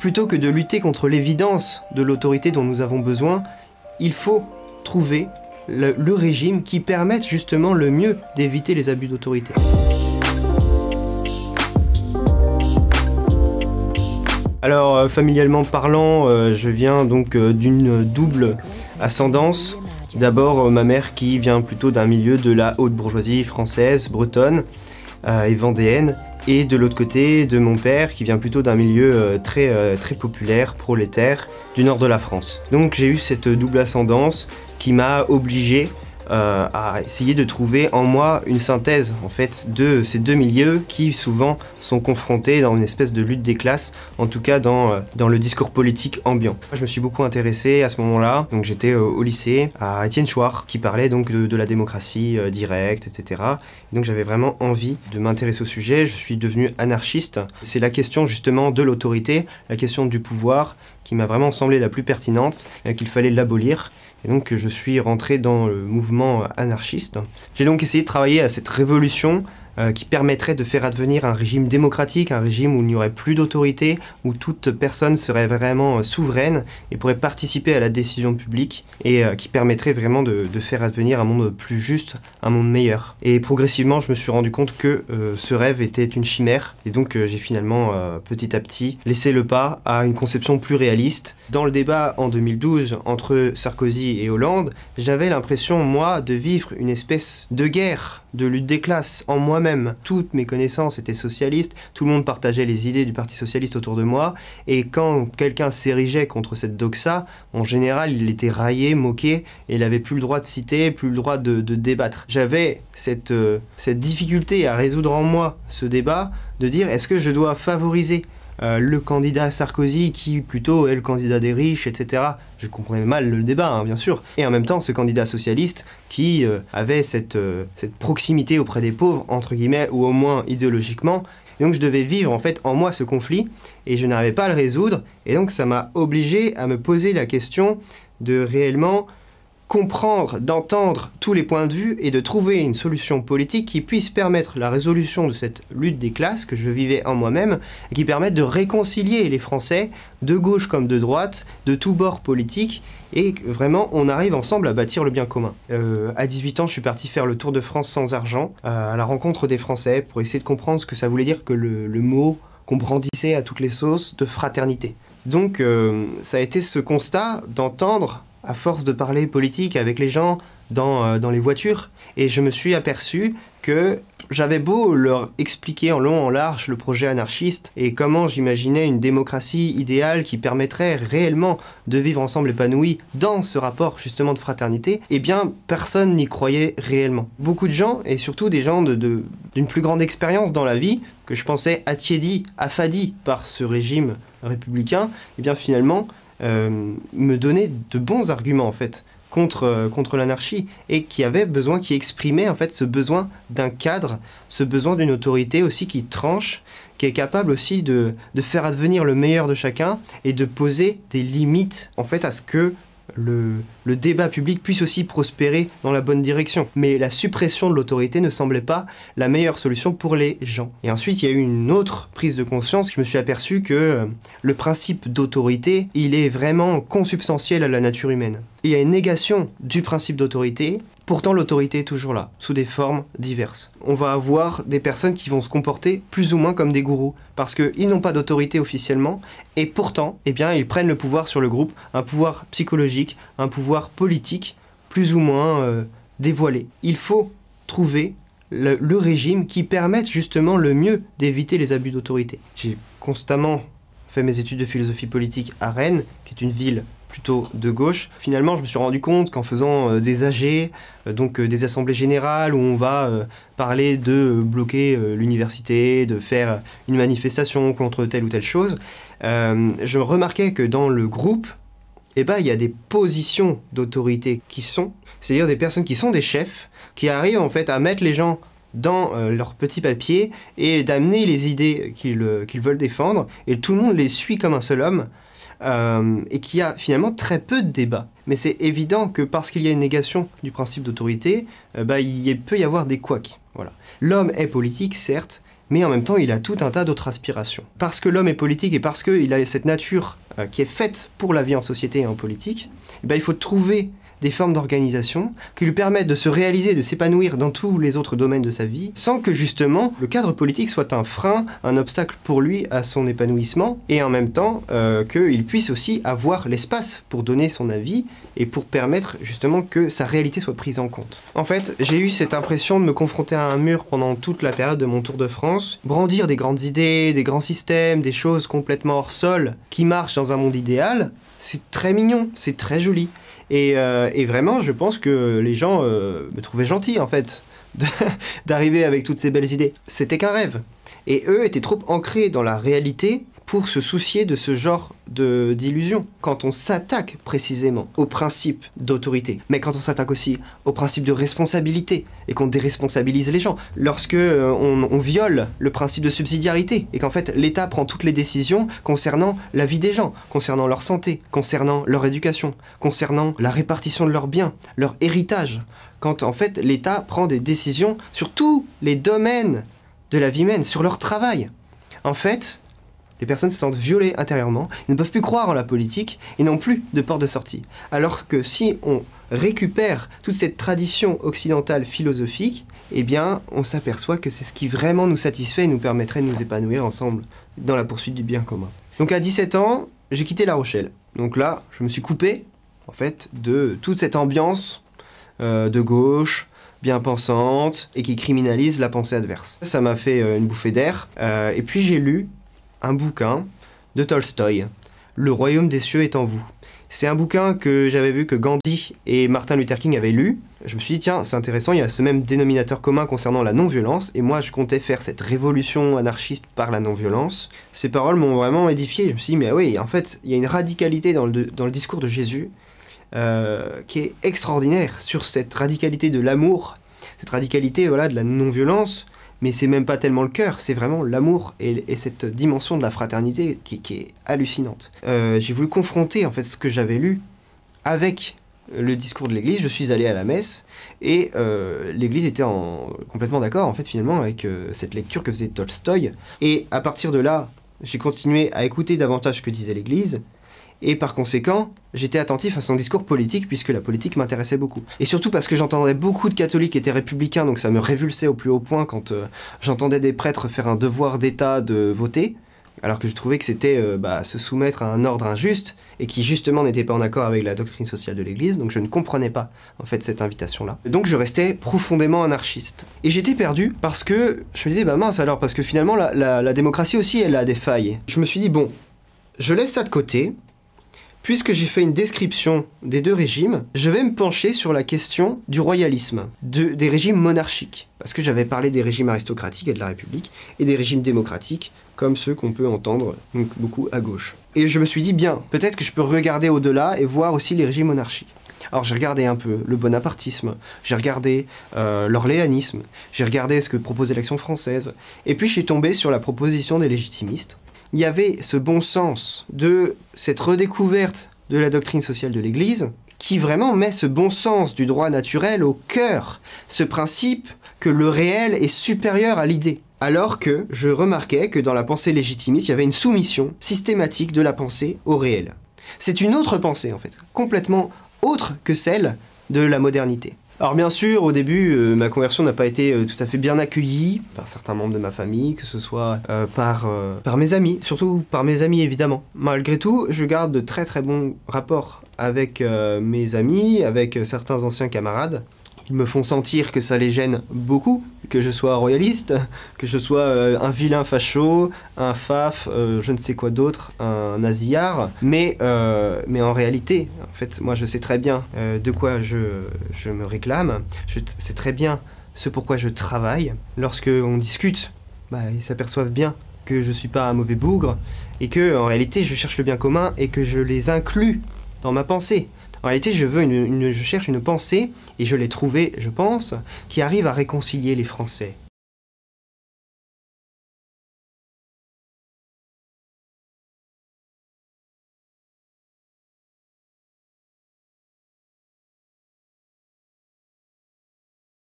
plutôt que de lutter contre l'évidence de l'autorité dont nous avons besoin, il faut trouver le, régime qui permette justement le mieux d'éviter les abus d'autorité. Alors, euh, familialement parlant, euh, je viens donc euh, d'une double ascendance. D'abord, ma mère qui vient plutôt d'un milieu de la haute bourgeoisie française, bretonne et vendéenne. Et de l'autre côté, de mon père qui vient plutôt d'un milieu euh, euh, très populaire, prolétaire, du nord de la France. Donc j'ai eu cette double ascendance qui m'a obligé euh, à essayer de trouver en moi une synthèse en fait de ces deux milieux qui souvent sont confrontés dans une espèce de lutte des classes, en tout cas dans, euh, dans le discours politique ambiant. Je me suis beaucoup intéressé à ce moment-là, donc j'étais euh, au lycée à Étienne Chouard qui parlait donc de, la démocratie directe, etc. Et donc j'avais vraiment envie de m'intéresser au sujet, je suis devenu anarchiste. C'est la question justement de l'autorité, la question du pouvoir qui m'a vraiment semblé la plus pertinente, qu'il fallait l'abolir. Et donc je suis rentré dans le mouvement anarchiste. J'ai donc essayé de travailler à cette révolution euh, qui permettrait de faire advenir un régime démocratique, un régime où il n'y aurait plus d'autorité, où toute personne serait vraiment euh, souveraine et pourrait participer à la décision publique et euh, qui permettrait vraiment de, de faire advenir un monde plus juste, un monde meilleur. Et progressivement, je me suis rendu compte que ce rêve était une chimère et donc j'ai finalement petit à petit laissé le pas à une conception plus réaliste. Dans le débat en 2012 entre Sarkozy et Hollande, j'avais l'impression, moi, de vivre une espèce de guerre, de lutte des classes en moi-même. Toutes mes connaissances étaient socialistes, tout le monde partageait les idées du Parti socialiste autour de moi, et quand quelqu'un s'érigeait contre cette doxa, en général, il était raillé, moqué, et il n'avait plus le droit de citer, plus le droit de, débattre. J'avais cette, euh, cette difficulté à résoudre en moi ce débat, de dire est-ce que je dois favoriser euh, le candidat Sarkozy qui plutôt est le candidat des riches, etc. Je comprenais mal le débat, hein, bien sûr. Et en même temps, ce candidat socialiste qui euh, avait cette, euh, cette proximité auprès des pauvres, entre guillemets, ou au moins idéologiquement. Donc je devais vivre en fait en moi ce conflit et je n'arrivais pas à le résoudre. Et donc ça m'a obligé à me poser la question de réellement comprendre, d'entendre tous les points de vue et de trouver une solution politique qui puisse permettre la résolution de cette lutte des classes que je vivais en moi-même et qui permette de réconcilier les Français de gauche comme de droite, de tous bords politiques et vraiment on arrive ensemble à bâtir le bien commun. Euh, à 18 ans, je suis parti faire le tour de France sans argent euh, à la rencontre des Français pour essayer de comprendre ce que ça voulait dire que le, le mot qu'on brandissait à toutes les sauces de fraternité. Donc euh, ça a été ce constat d'entendre à force de parler politique avec les gens dans, euh, dans les voitures. Et je me suis aperçu que j'avais beau leur expliquer en long, en large le projet anarchiste et comment j'imaginais une démocratie idéale qui permettrait réellement de vivre ensemble épanoui dans ce rapport justement de fraternité, eh bien personne n'y croyait réellement. Beaucoup de gens, et surtout des gens de, de- d'une plus grande expérience dans la vie, que je pensais attiédis, affadis par ce régime républicain, eh bien finalement me donnaient de bons arguments en fait contre, euh, contre l'anarchie et qui avait besoin, qui exprimait en fait ce besoin d'un cadre, ce besoin d'une autorité aussi qui tranche, qui est capable aussi de, de faire advenir le meilleur de chacun et de poser des limites en fait à ce que le, débat public puisse aussi prospérer dans la bonne direction. Mais la suppression de l'autorité ne semblait pas la meilleure solution pour les gens. Et ensuite, il y a eu une autre prise de conscience. Je me suis aperçu que euh, le principe d'autorité, il est vraiment consubstantiel à la nature humaine. Il y a une négation du principe d'autorité, pourtant l'autorité est toujours là, sous des formes diverses. On va avoir des personnes qui vont se comporter plus ou moins comme des gourous, parce qu'ils n'ont pas d'autorité officiellement, et pourtant, eh bien, ils prennent le pouvoir sur le groupe, un pouvoir psychologique, un pouvoir politique, plus ou moins euh, dévoilé. Il faut trouver le, le régime qui permette justement le mieux d'éviter les abus d'autorité. J'ai constamment fait mes études de philosophie politique à Rennes, qui est une ville plutôt de gauche. Finalement, je me suis rendu compte qu'en faisant euh, des AG, euh, donc euh, des assemblées générales où on va parler de bloquer l'université, de faire une manifestation contre telle ou telle chose, je remarquais que dans le groupe, eh ben, il y a des positions d'autorité qui sont, c'est-à-dire des personnes qui sont des chefs, qui arrivent en fait à mettre les gens dans euh, leur petit papier et d'amener les idées qu'ils veulent défendre, et tout le monde les suit comme un seul homme, euh, et qu'il y a finalement très peu de débats. Mais c'est évident que parce qu'il y a une négation du principe d'autorité, euh, bah, il peut y avoir des couacs. Voilà. L'homme est politique, certes, mais en même temps il a tout un tas d'autres aspirations. Parce que l'homme est politique et parce qu'il a cette nature euh, qui est faite pour la vie en société et en politique, eh ben, il faut trouver des formes d'organisation qui lui permettent de se réaliser, de s'épanouir dans tous les autres domaines de sa vie, sans que justement le cadre politique soit un frein, un obstacle pour lui à son épanouissement, et en même temps euh, qu'il puisse aussi avoir l'espace pour donner son avis et pour permettre justement que sa réalité soit prise en compte. En fait, j'ai eu cette impression de me confronter à un mur pendant toute la période de mon Tour de France, brandir des grandes idées, des grands systèmes, des choses complètement hors sol qui marchent dans un monde idéal, c'est très mignon, c'est très joli. Euh, et, vraiment, je pense que les gens euh, me trouvaient gentil, en fait, d'arriver avec toutes ces belles idées. C'était qu'un rêve. Et eux étaient trop ancrés dans la réalité pour se soucier de ce genre d'illusion. Quand on s'attaque précisément au principe d'autorité, mais quand on s'attaque aussi au principe de responsabilité et qu'on déresponsabilise les gens, lorsque euh, on, viole le principe de subsidiarité et qu'en fait l'État prend toutes les décisions concernant la vie des gens, concernant leur santé, concernant leur éducation, concernant la répartition de leurs biens, leur héritage, quand en fait l'État prend des décisions sur tous les domaines de la vie humaine, sur leur travail. En fait, les personnes se sentent violées intérieurement, ne peuvent plus croire en la politique et n'ont plus de porte de sortie. Alors que si on récupère toute cette tradition occidentale philosophique, eh bien, on s'aperçoit que c'est ce qui vraiment nous satisfait et nous permettrait de nous épanouir ensemble dans la poursuite du bien commun. Donc à 17 ans, j'ai quitté La Rochelle. Donc là, je me suis coupé, en fait, de toute cette ambiance euh, de gauche, bien pensante et qui criminalise la pensée adverse. Ça m'a fait euh, une bouffée d'air. Euh, et puis j'ai lu un bouquin de Tolstoï, Le royaume des cieux est en vous. C'est un bouquin que j'avais vu que Gandhi et Martin Luther King avaient lu. Je me suis dit, tiens, c'est intéressant, il y a ce même dénominateur commun concernant la non-violence, et moi je comptais faire cette révolution anarchiste par la non-violence. Ces paroles m'ont vraiment édifié. Je me suis dit, mais oui, en fait, il y a une radicalité dans le, dans le discours de Jésus euh, qui est extraordinaire sur cette radicalité de l'amour, cette radicalité voilà, de la non-violence, mais c'est même pas tellement le cœur, c'est vraiment l'amour et, cette dimension de la fraternité qui, est hallucinante. Euh, j'ai voulu confronter en fait ce que j'avais lu avec le discours de l'Église. Je suis allé à la messe et euh, l'Église était en, complètement d'accord en fait finalement avec cette lecture que faisait Tolstoï. Et à partir de là, j'ai continué à écouter davantage ce que disait l'Église et par conséquent, j'étais attentif à son discours politique puisque la politique m'intéressait beaucoup. Et surtout parce que j'entendais beaucoup de catholiques qui étaient républicains, donc ça me révulsait au plus haut point quand euh, j'entendais des prêtres faire un devoir d'État de voter, alors que je trouvais que c'était euh, bah, se soumettre à un ordre injuste et qui justement n'était pas en accord avec la doctrine sociale de l'Église, donc je ne comprenais pas en fait cette invitation-là. Donc je restais profondément anarchiste. Et j'étais perdu parce que je me disais, bah mince alors, parce que finalement la, la démocratie aussi elle a des failles. Je me suis dit, bon, je laisse ça de côté, Puisque j'ai fait une description des deux régimes, je vais me pencher sur la question du royalisme, des régimes monarchiques. Parce que j'avais parlé des régimes aristocratiques et de la République, et des régimes démocratiques, comme ceux qu'on peut entendre beaucoup à gauche. Et je me suis dit, bien, peut-être que je peux regarder au-delà et voir aussi les régimes monarchiques. Alors j'ai regardé un peu le bonapartisme, j'ai regardé euh, l'orléanisme, j'ai regardé ce que proposait l'action française, et puis je suis tombé sur la proposition des légitimistes, il y avait ce bon sens de cette redécouverte de la doctrine sociale de l'Église qui vraiment met ce bon sens du droit naturel au cœur, ce principe que le réel est supérieur à l'idée. Alors que je remarquais que dans la pensée légitimiste, il y avait une soumission systématique de la pensée au réel. C'est une autre pensée en fait, complètement autre que celle de la modernité. Alors bien sûr, au début, euh, ma conversion n'a pas été euh, tout à fait bien accueillie par certains membres de ma famille, que ce soit euh, par, par mes amis, surtout par mes amis évidemment. Malgré tout, je garde de très très bons rapports avec mes amis, avec certains anciens camarades. Ils me font sentir que ça les gêne beaucoup, que je sois royaliste, que je sois euh, un vilain facho, un faf, euh, je ne sais quoi d'autre, un nasillard. Mais, euh, mais en réalité, en fait, moi je sais très bien de quoi je, je me réclame, je sais très bien ce pourquoi je travaille. Lorsque on discute, bah, ils s'aperçoivent bien que je ne suis pas un mauvais bougre et que en réalité je cherche le bien commun et que je les inclus dans ma pensée. En réalité, je, cherche une pensée, et je l'ai trouvée, je pense, qui arrive à réconcilier les Français.